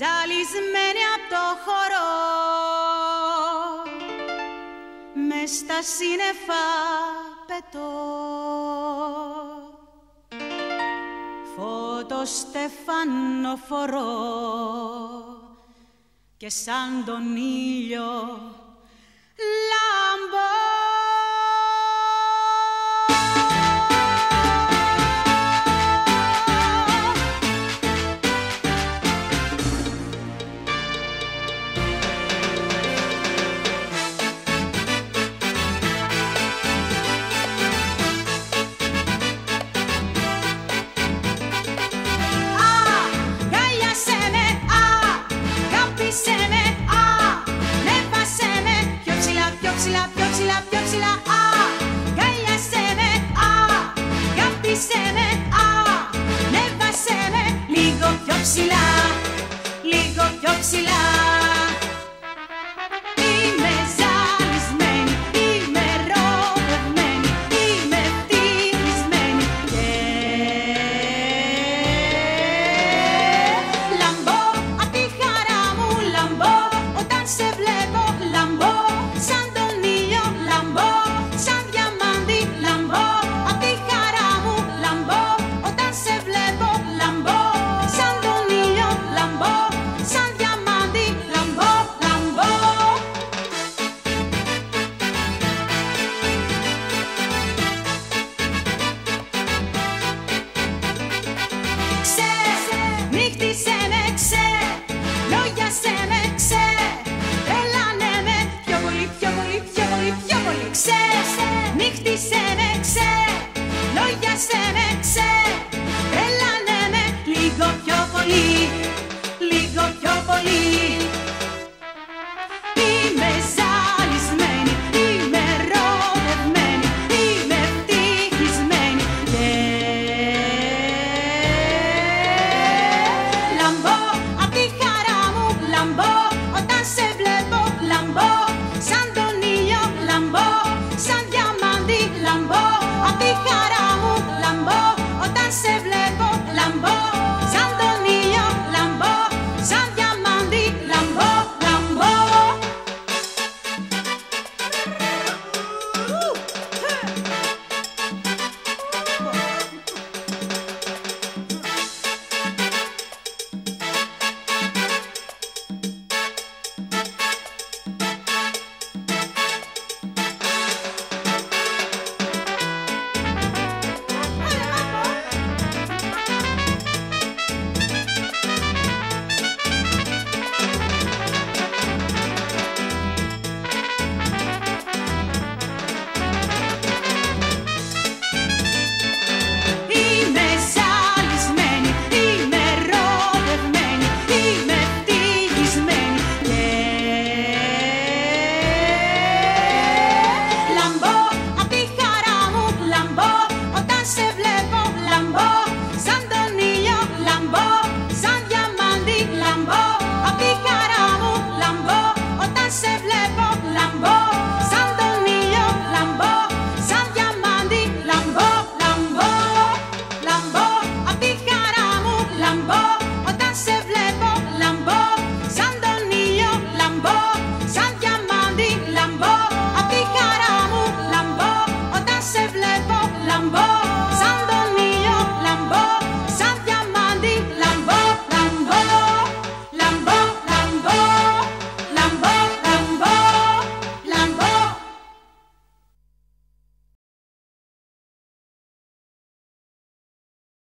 ζαλισμένη από το χορό. Μες στα σύννεφα πετώ. Φωτοστεφάνο φορώ και σαν τον ήλιο δυο ψηλά. ξέ, νύχτισε με ξέ, λόγια σε με ξέ, τρελάνε με πιο πολύ, πιο πολύ, πιο πολύ, πιο πολύ. Ξέ, νύχτισε με ξέ, λόγια σε με ξέ, τρελάνε με λίγο πιο πολύ, λίγο πιο πολύ. Τη χαρά μου λαμπώ όταν σε βλέπω